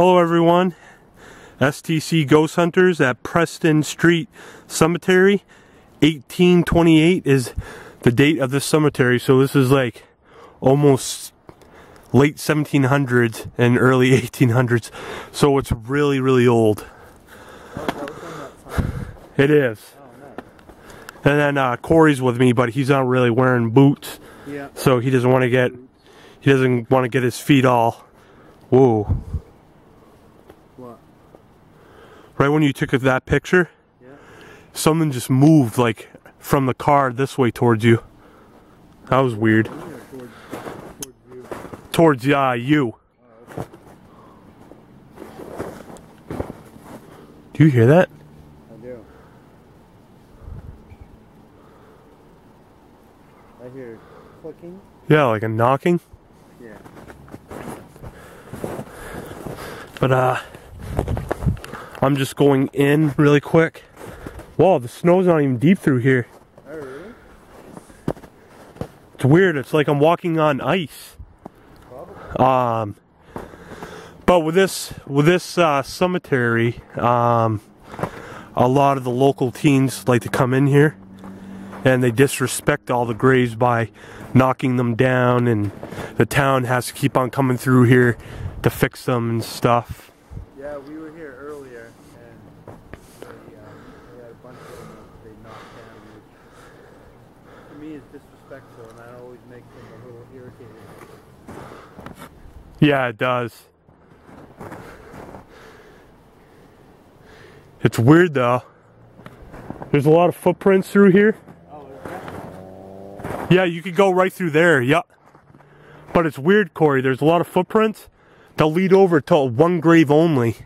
Hello everyone, STC Ghost Hunters at Preston Street Cemetery. 1828 is the date of this cemetery, so this is like almost late 1700s and early 1800s, so it's really, really old. It is. And then uh, Corey's with me, but he's not really wearing boots, Yeah. so he doesn't want to get he doesn't want to get his feet all. Whoa! What? Right when you took that picture, Yeah. something just moved like from the car this way towards you. That was weird. Towards, towards you. Towards uh, you. Do you hear that? I do. I hear clicking. Yeah, like a knocking. Yeah. But uh I'm just going in really quick. Whoa, the snow's not even deep through here. It's weird. It's like I'm walking on ice. Um but with this with this uh, cemetery, um, a lot of the local teens like to come in here and they disrespect all the graves by knocking them down and the town has to keep on coming through here to fix them and stuff. Yeah, we were here earlier, and they, um, they had a bunch of them that they knocked down, which to me is disrespectful, and that always makes them a little irritated. Yeah, it does. It's weird though. There's a lot of footprints through here. Oh? Yeah, you could go right through there. Yep. But it's weird, Corey. There's a lot of footprints that lead over to one grave only.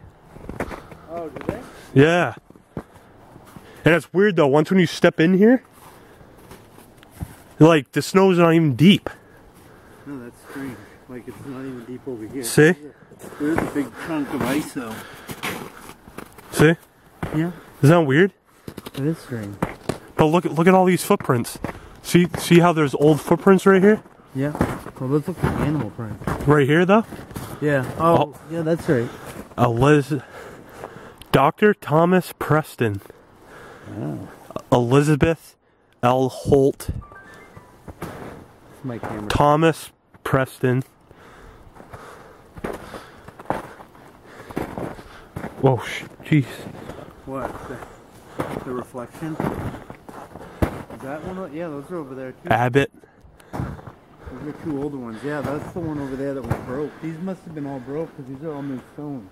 Oh, do they? Yeah. And it's weird though. Once when you step in here, like the snow's not even deep. No, that's strange. Like it's not even deep over here. See? There's a big chunk of ice, though. See? Yeah. Is that weird? It is strange. But look at look at all these footprints. See see how there's old footprints right here? Yeah. Well, those look like animal prints. Right here though? Yeah. Oh, oh. yeah, that's right. Eliz Dr. Thomas Preston. Oh. Elizabeth L. Holt. My camera. Thomas Preston. Whoa, jeez. What? The, the reflection? Is that one? Yeah, those are over there too. Abbott. Those are two older ones. Yeah, that's the one over there that was broke. These must have been all broke because these are all made stone.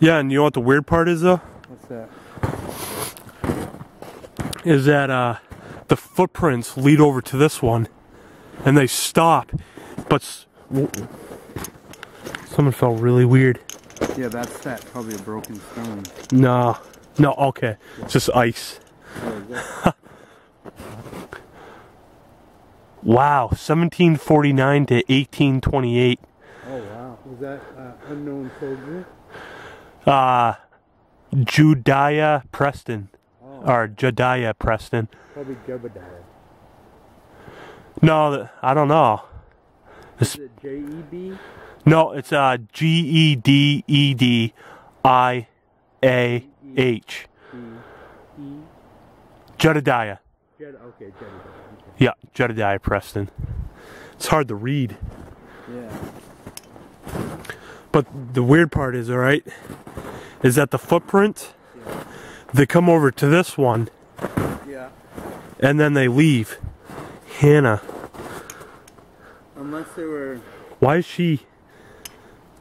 Yeah, and you know what the weird part is though? What's that? Is that uh the footprints lead over to this one and they stop. But someone felt really weird. Yeah, that's that. Probably a broken stone. No. No, okay. It's just ice. Wow, 1749 to 1828. oh wow. Was that uh, unknown soldier? Uh, Judiah Preston. Oh, Or Jediah Preston. probably Jebediah. No, I don't know. Is it J E B? No, it's uh, G E D E D I A H. E E. Jedediah. Jed. Okay, Jebediah. Yeah, Jedediah Preston. It's hard to read. Yeah. But the weird part is, alright, is that the footprint, Yeah. they come over to this one Yeah. and then they leave. Hannah. Unless they were. Why is she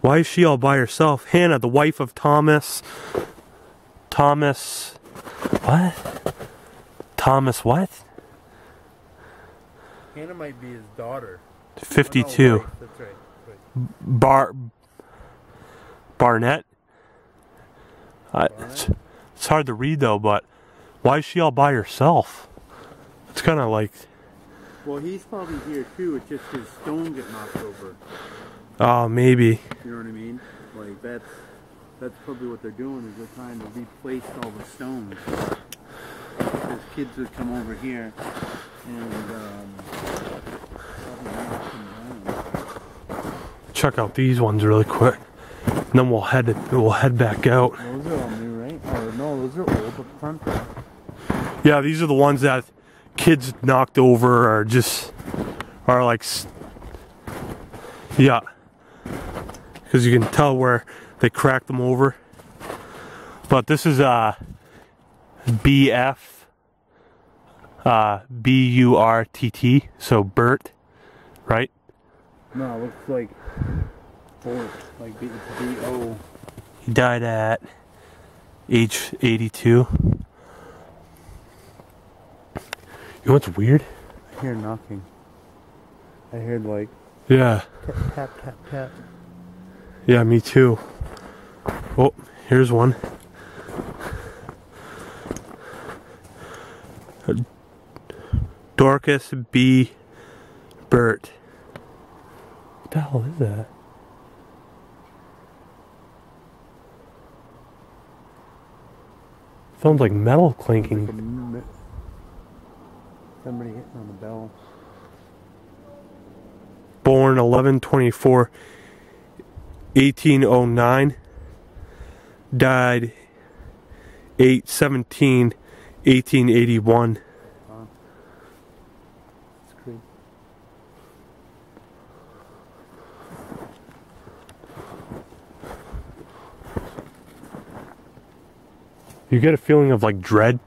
why is she all by herself? Hannah, the wife of Thomas Thomas what? Thomas what? Hannah might be his daughter. Oh, 52. no, wife, That's right. right. Bar Barnett? I, it's, it's hard to read though, but why is she all by herself? It's kind of like, Well, he's probably here too. It's just his stone get knocked over. oh, maybe. You know what I mean? Like that's that's probably what they're doing is they're trying to replace all the stones. Because kids would come over here and um, probably knock them down. Check out these ones really quick. and then we'll head we'll head back out. Those are all new, right? Oh no, those are old up front. Yeah, these are the ones that kids knocked over or just are like, yeah, because you can tell where they cracked them over. But this is uh, BF, uh, B U R T T, so Bert, right? No, it looks like Fort, like B O. He died at age 82. You know what's weird? I hear knocking. I heard like Yeah. tap tap tap tap. Yeah, me too. Oh, here's one. Dorcas B. Burt. What the hell is that? Sounds like metal clinking. Somebody hitting on the bell. Born 1124 1809. Died 817 1881. It's creepy. You get a feeling of like dread.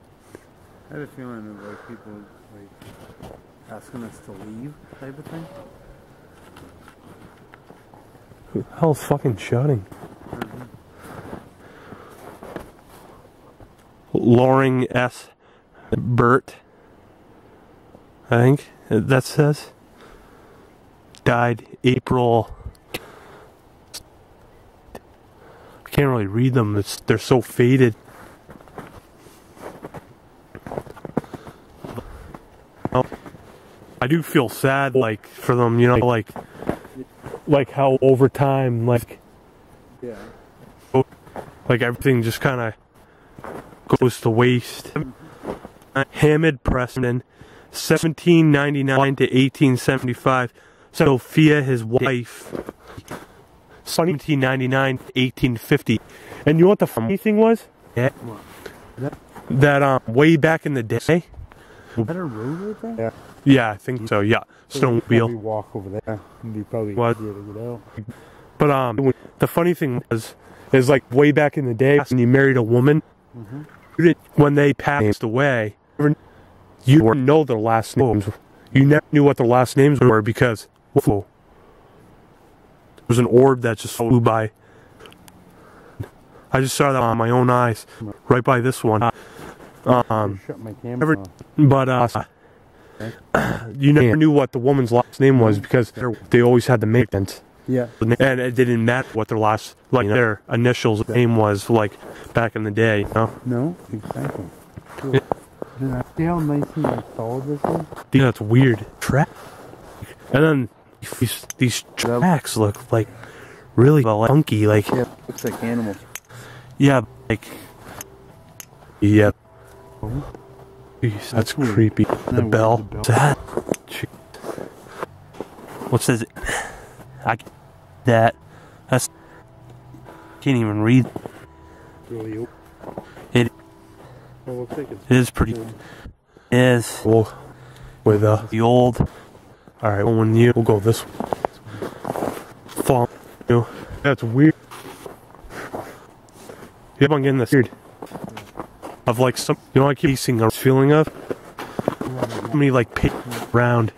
I had a feeling of like people like asking us to leave type of thing. Who the hell's fucking shouting? Loring S. Burt. I think that says. Died April. I can't really read them. It's, they're so faded. I do feel sad, like for them, you know, like, like how over time, like, Yeah. like everything just kind of goes to waste. Hamid Preston, 1799 to 1875. Sophia, his wife, 1799 to 1850. And you know what the funny thing was? Yeah. That- That um, way back in the day. Is that a road right there? Yeah, I think so. Yeah, Probably snowmobile. walk over there be probably What? easier to get out. But um, the funny thing was, is like way back in the day when you married a woman, when they passed away, you didn't know their last names. You never knew what their last names were because whoa, there was an orb that just flew by. I just saw that on my own eyes, right by this one. Um, Shut my camera Never- but uh, you never knew what the woman's last name was because they always had the maintenance. Yeah. and it didn't matter what their last like their initials name was like back in the day you know No, exactly. Cool. Did I see how nice and solid this is? Dude, that's weird track and then these these tracks look like really funky like Yeah, looks like animals. yeah like yeah Oh. Jeez, that's, That's weird. creepy the bell, the bell? that Jeez. what says it I that that's can't even read Really. It- Well, looks like it's it is pretty good. is well, with uh, the old. All right, well, when you we'll go this way. Fall, you. That's weird. Yep, I'm getting this weird. Of like some, you know, I keep seeing a feeling of somebody like pick around.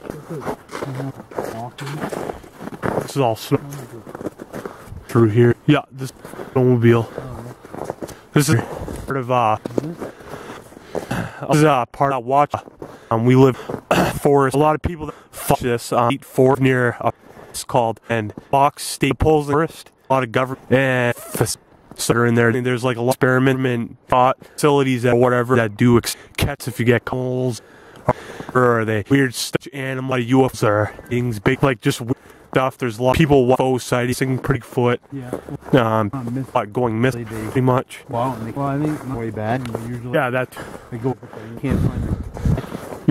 This is all snow through here. Yeah, this snowmobile. This is part of uh. This is uh, part of watch. Um, we live forest. A lot of people that fuck this um, eat near a it's called and Fox State Poles Forest. A lot of government and that are in there. And there's like a lot of experiment thought facilities or whatever that do ex- cats if you get colds or are they weird stuff animal like UFOs or things big like just weird stuff. There's a lot of people UFO sightings pretty foot Yeah. um Uh, miss- like going missing They- pretty much. Wow. and they- Well, I think not way bad. But usually Yeah, that they go. You can't find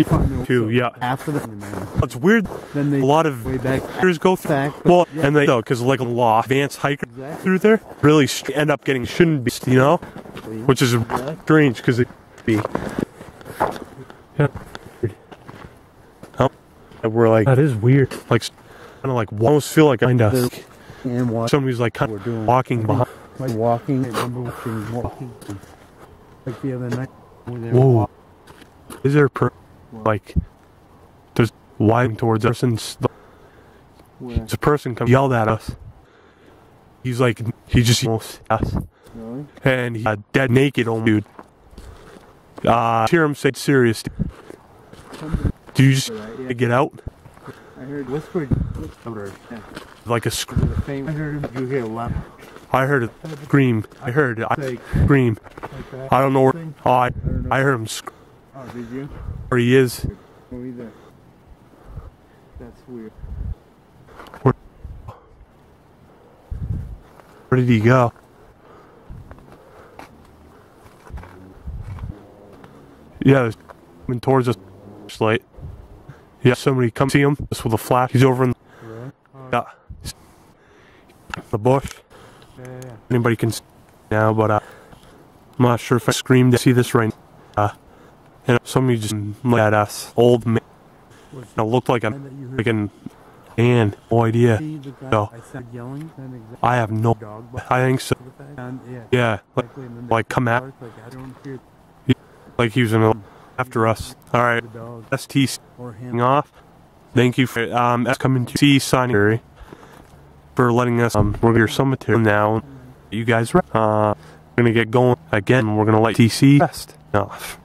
them. find Too, yeah. After the. It's weird. Then they A lot of way back. hikers go through. Back. Well, Yeah. and they know because like a law advanced hiker Exactly. through there really end up getting shouldn't be, you know, which is strange because it be. Yeah. Oh, we're like that is weird. Like kind of like almost feel like kind of and watch. somebody's like kind We're of doing- walking behind. Like walking. I remember watching walking. Like the other night. Where they were Whoa. walking. Is there per like there's wide towards us and s- Where? there's a person come yelled at us. He's like he just almost us. Really? and he's uh, dead naked old dude. Uh, hear him say serious. Do you just Right, yeah. get out I heard whispered. Whispered. Yeah. like a scream. I heard him. You hear. I heard a scream. I heard I Like, scream. like. I don't know where. Oh, I, know. I heard him scream. Oh, did you? Where he is. No, either. That's weird. Where where did he go? Yeah, he's coming towards us. Light. Yeah, somebody come see him just with a flash. He's over in Really? yeah, the bush. Yeah, yeah. anybody can see now, but uh, I'm not sure if I screamed to see this right now. Uh, of you just looked at us, old man. Was It looked like a an man. No idea. No. I have no. I think so. And, yeah. Like. And like come at Like he was gonna after us. All right, ST off. Thank you for um coming to see signing for letting us um we're your cemetery now. You guys, uh, we're gonna get going again. We're gonna let TC rest off.